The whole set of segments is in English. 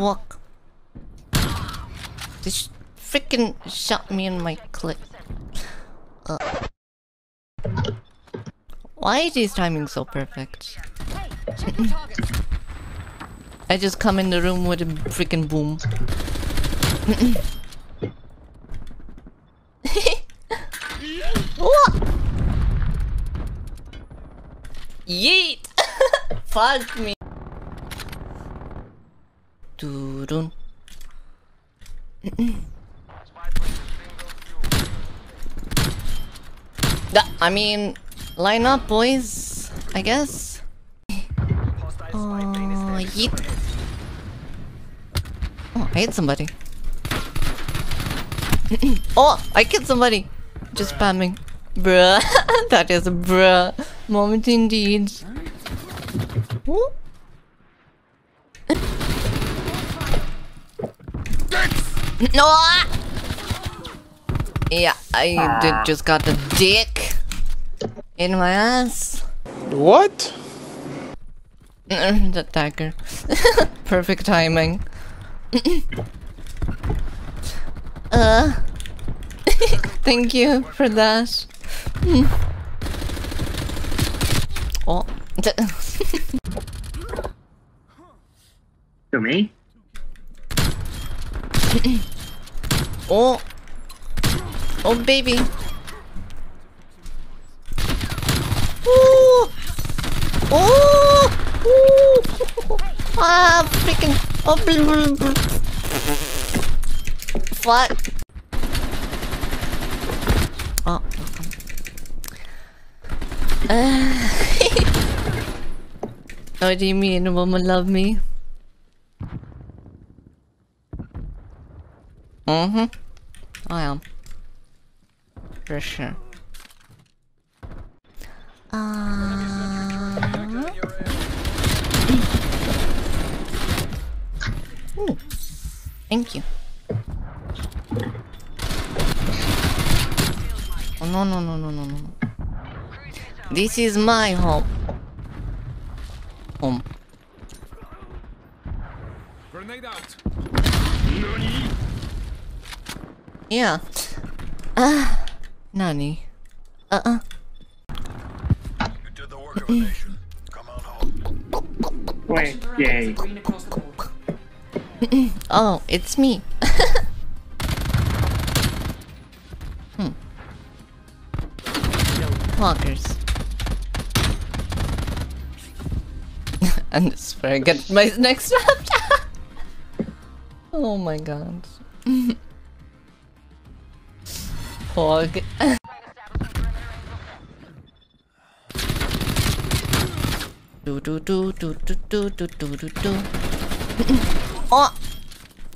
fuck? This freaking shot me in my clip. Uh. Why is his timing so perfect? I just come in the room with a freaking boom. Yeet! Fuck me. Doo-doo. I mean, line up, boys. I guess. Oh, yeet. Oh, I hit somebody. oh, I killed somebody. Just spamming. Bruh. that is a bruh moment indeed. No! Yeah, I did just got the dick in my ass. What? the dagger. Perfect timing. uh. Thank you for that. oh. To me? Oh. Oh, baby. Ooh. Oh. Ooh. Ah, freaking. Oh, blah, blah, blah. Fuck. Oh. Uh. oh, do you mean a woman love me? Mm-hmm. I am. For sure. Uh... Ooh. Thank you. Oh, no, no, no, no, no, no. This is my home. Home. Grenade out. Yeah. Ah. Uh, Nani. Uh-uh. Wait, yay. oh, it's me. hmm. Walkers. and this where I get my next round. oh my god. Do do do do do do do do do do. oh!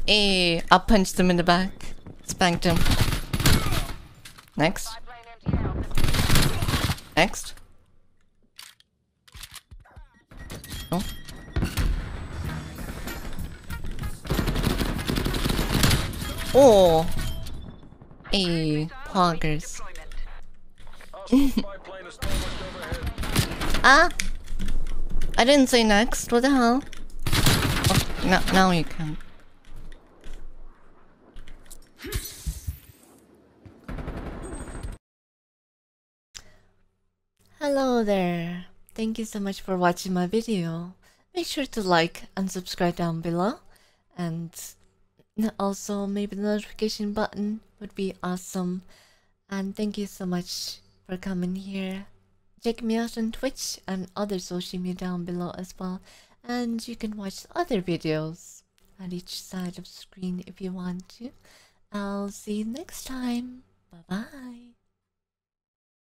Hey, I punched him in the back. Spanked him. Next. Next. Oh. Oh. Hey, poggers. ah! I didn't say next. What the hell? Oh, no, now you can. Hello there. Thank you so much for watching my video. Make sure to like and subscribe down below. And also maybe the notification button would be awesome. And thank you so much for coming here Check me out on Twitch and other social media down below as well. And you can watch other videos at each side of the screen if you want to. I'll see you next time. Bye bye.